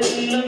Let's